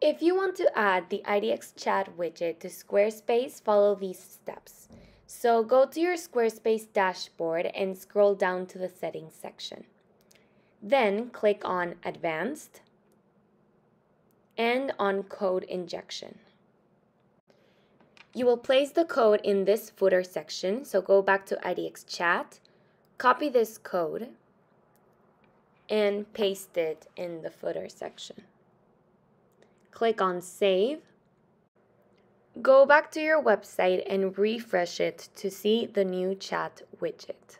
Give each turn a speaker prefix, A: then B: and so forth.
A: If you want to add the IDX chat widget to Squarespace, follow these steps. So go to your Squarespace dashboard and scroll down to the settings section. Then click on Advanced and on Code Injection. You will place the code in this footer section, so go back to IDX chat, copy this code, and paste it in the footer section. Click on Save. Go back to your website and refresh it to see the new chat widget.